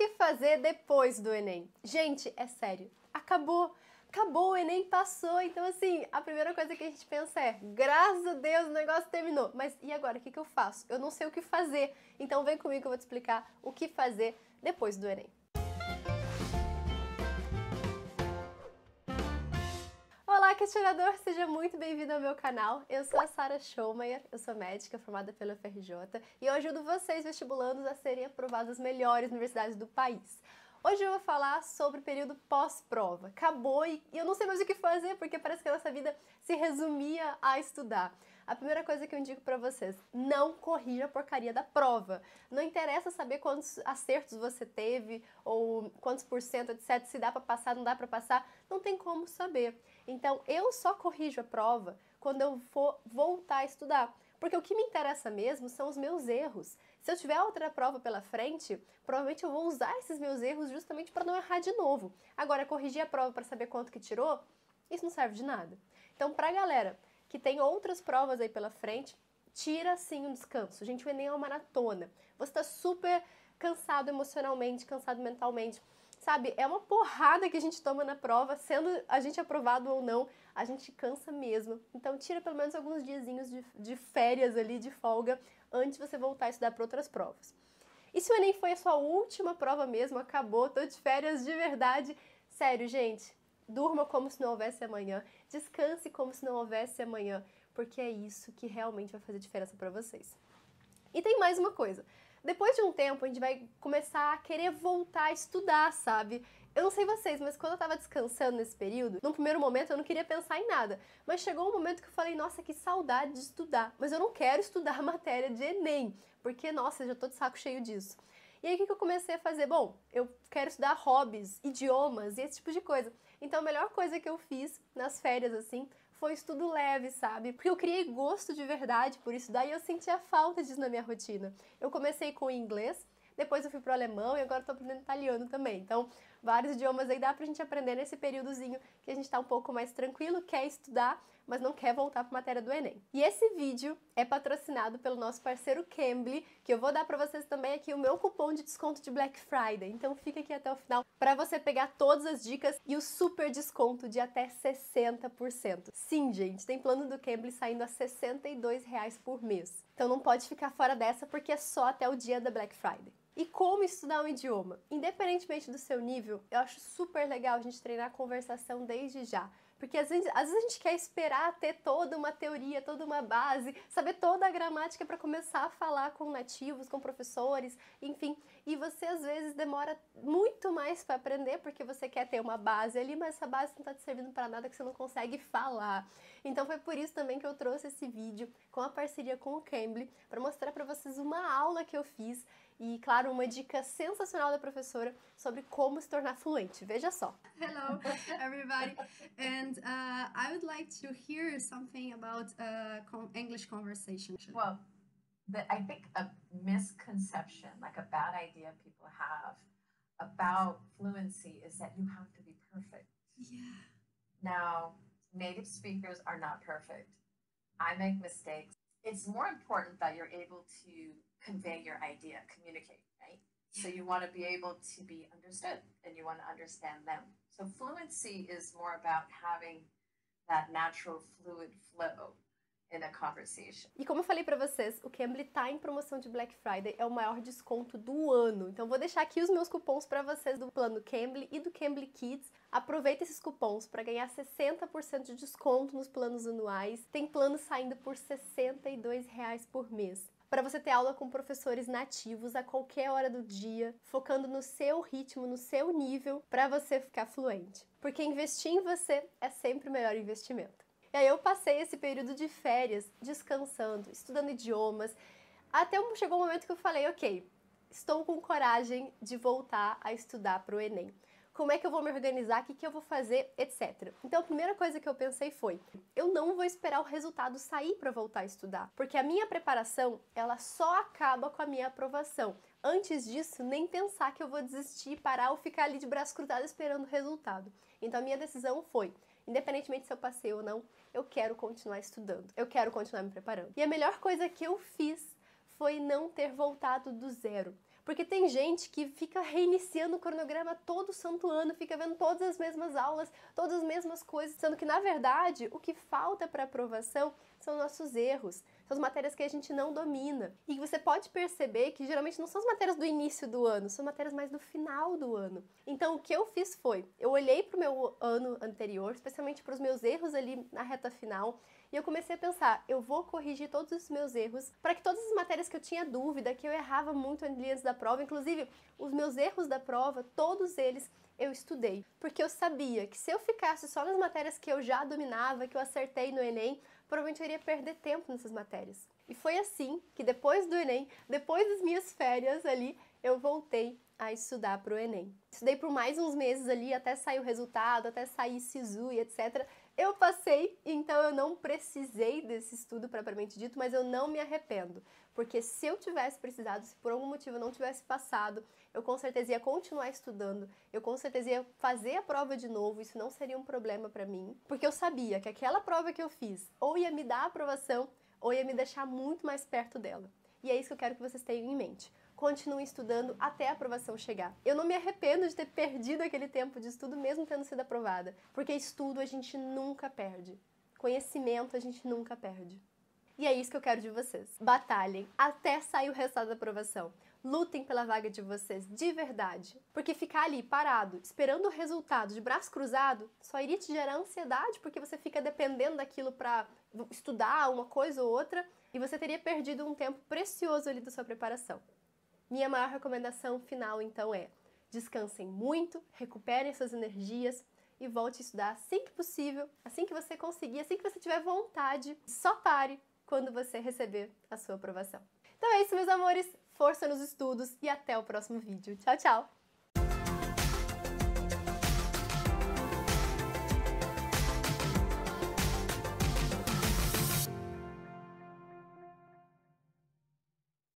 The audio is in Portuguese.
que fazer depois do Enem? Gente, é sério, acabou. Acabou, o Enem passou. Então, assim, a primeira coisa que a gente pensa é: graças a Deus o negócio terminou. Mas e agora? O que, que eu faço? Eu não sei o que fazer. Então, vem comigo que eu vou te explicar o que fazer depois do Enem. Questionador! Seja muito bem-vindo ao meu canal. Eu sou a Sara Schomayer, eu sou médica formada pela FRJ e eu ajudo vocês vestibulandos a serem aprovados nas melhores universidades do país. Hoje eu vou falar sobre o período pós-prova. Acabou e eu não sei mais o que fazer porque parece que a nossa vida se resumia a estudar. A primeira coisa que eu indico para vocês, não corrija a porcaria da prova. Não interessa saber quantos acertos você teve ou quantos por cento, etc, se dá para passar, não dá para passar, não tem como saber. Então, eu só corrijo a prova quando eu for voltar a estudar. Porque o que me interessa mesmo são os meus erros. Se eu tiver outra prova pela frente, provavelmente eu vou usar esses meus erros justamente para não errar de novo. Agora, corrigir a prova para saber quanto que tirou, isso não serve de nada. Então, para a galera que tem outras provas aí pela frente, tira sim um descanso. Gente, o Enem é uma maratona. Você está super cansado emocionalmente, cansado mentalmente sabe, é uma porrada que a gente toma na prova, sendo a gente aprovado ou não, a gente cansa mesmo. Então tira pelo menos alguns diazinhos de, de férias ali, de folga, antes de você voltar a estudar para outras provas. E se o Enem foi a sua última prova mesmo, acabou, tô de férias de verdade, sério, gente, durma como se não houvesse amanhã, descanse como se não houvesse amanhã, porque é isso que realmente vai fazer diferença para vocês. E tem mais uma coisa. Depois de um tempo, a gente vai começar a querer voltar a estudar, sabe? Eu não sei vocês, mas quando eu tava descansando nesse período, num primeiro momento eu não queria pensar em nada. Mas chegou um momento que eu falei, nossa, que saudade de estudar. Mas eu não quero estudar matéria de Enem, porque, nossa, já tô de saco cheio disso. E aí o que eu comecei a fazer? Bom, eu quero estudar hobbies, idiomas e esse tipo de coisa. Então a melhor coisa que eu fiz nas férias, assim, foi estudo leve, sabe? Porque eu criei gosto de verdade por isso, daí eu sentia falta disso na minha rotina. Eu comecei com inglês, depois eu fui pro alemão e agora estou aprendendo italiano também. Então, vários idiomas aí dá pra gente aprender nesse períodozinho que a gente tá um pouco mais tranquilo, quer estudar, mas não quer voltar para matéria do Enem. E esse vídeo é patrocinado pelo nosso parceiro Cambly, que eu vou dar para vocês também aqui o meu cupom de desconto de Black Friday. Então fica aqui até o final para você pegar todas as dicas e o super desconto de até 60%. Sim, gente, tem plano do Cambly saindo a 62 reais por mês. Então não pode ficar fora dessa porque é só até o dia da Black Friday. E como estudar um idioma? Independentemente do seu nível, eu acho super legal a gente treinar a conversação desde já. Porque às vezes, às vezes a gente quer esperar ter toda uma teoria, toda uma base, saber toda a gramática para começar a falar com nativos, com professores, enfim. E você às vezes demora muito mais para aprender porque você quer ter uma base ali, mas essa base não está te servindo para nada que você não consegue falar. Então foi por isso também que eu trouxe esse vídeo com a parceria com o Cambly para mostrar para vocês uma aula que eu fiz e, claro, uma dica sensacional da professora sobre como se tornar fluente. Veja só. Hello, everybody, and uh, I would like to hear something about uh, English conversation. Well, the, I think a misconception, like a bad idea people have about fluency is that you have to be perfect. Yeah. Now, native speakers are not perfect. I make mistakes. It's more important that you're able to convey your idea, communicate, right? So you want to be able to be understood and you want to understand them. So fluency is more about having that natural fluid flow in a conversation. E como eu falei para vocês, o Cambly tá em promoção de Black Friday, é o maior desconto do ano. Então vou deixar aqui os meus cupons para vocês do plano Cambly e do Cambly Kids. Aproveita esses cupons para ganhar 60% de desconto nos planos anuais. Tem plano saindo por 62 reais por mês para você ter aula com professores nativos a qualquer hora do dia, focando no seu ritmo, no seu nível, para você ficar fluente. Porque investir em você é sempre o melhor investimento. E aí eu passei esse período de férias descansando, estudando idiomas, até chegou um momento que eu falei, ok, estou com coragem de voltar a estudar para o Enem como é que eu vou me organizar, o que, que eu vou fazer, etc. Então a primeira coisa que eu pensei foi: eu não vou esperar o resultado sair para voltar a estudar, porque a minha preparação ela só acaba com a minha aprovação. Antes disso, nem pensar que eu vou desistir, parar ou ficar ali de braço cruzado esperando o resultado. Então a minha decisão foi: independentemente se eu passei ou não, eu quero continuar estudando, eu quero continuar me preparando. E a melhor coisa que eu fiz foi não ter voltado do zero. Porque tem gente que fica reiniciando o cronograma todo santo ano, fica vendo todas as mesmas aulas, todas as mesmas coisas, sendo que na verdade o que falta para aprovação são nossos erros, são as matérias que a gente não domina. E você pode perceber que geralmente não são as matérias do início do ano, são matérias mais do final do ano. Então o que eu fiz foi, eu olhei para o meu ano anterior, especialmente para os meus erros ali na reta final, e eu comecei a pensar, eu vou corrigir todos os meus erros para que todas as matérias que eu tinha dúvida, que eu errava muito antes da prova, inclusive os meus erros da prova, todos eles eu estudei. Porque eu sabia que se eu ficasse só nas matérias que eu já dominava, que eu acertei no Enem, provavelmente eu iria perder tempo nessas matérias. E foi assim que depois do Enem, depois das minhas férias ali, eu voltei a estudar para o Enem. Estudei por mais uns meses ali, até sair o resultado, até sair SISU e etc. Eu passei, então eu não precisei desse estudo propriamente dito, mas eu não me arrependo. Porque se eu tivesse precisado, se por algum motivo eu não tivesse passado, eu com certeza ia continuar estudando, eu com certeza ia fazer a prova de novo, isso não seria um problema para mim, porque eu sabia que aquela prova que eu fiz ou ia me dar aprovação ou ia me deixar muito mais perto dela. E é isso que eu quero que vocês tenham em mente. Continuem estudando até a aprovação chegar. Eu não me arrependo de ter perdido aquele tempo de estudo, mesmo tendo sido aprovada, porque estudo a gente nunca perde. Conhecimento a gente nunca perde. E é isso que eu quero de vocês. Batalhem até sair o resultado da aprovação. Lutem pela vaga de vocês, de verdade. Porque ficar ali parado, esperando o resultado de braço cruzado, só iria te gerar ansiedade, porque você fica dependendo daquilo para estudar uma coisa ou outra, e você teria perdido um tempo precioso ali da sua preparação. Minha maior recomendação final, então, é: descansem muito, recuperem suas energias e volte a estudar assim que possível, assim que você conseguir, assim que você tiver vontade. Só pare quando você receber a sua aprovação. Então é isso, meus amores força nos estudos e até o próximo vídeo. Tchau, tchau!